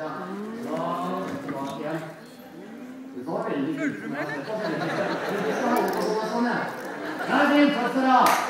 Følger du med? eller? Ja, fint. Takk skal du ha.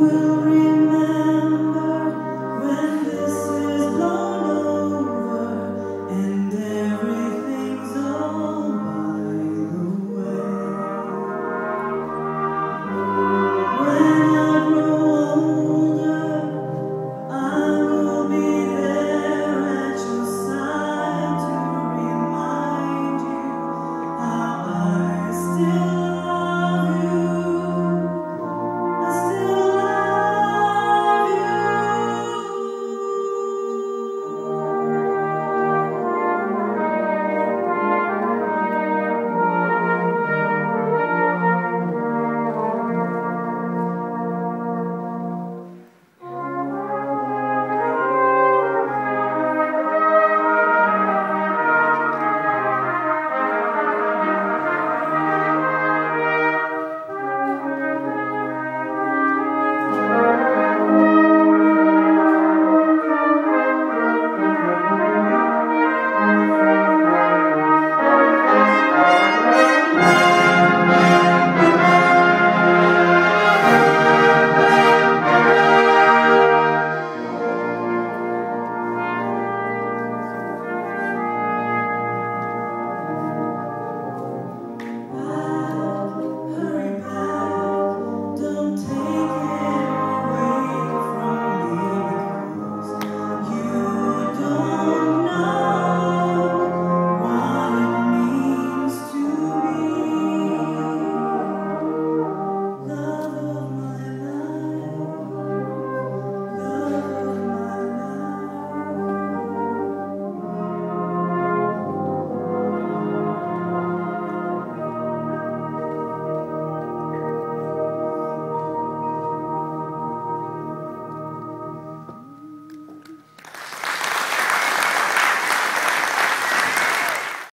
will remember.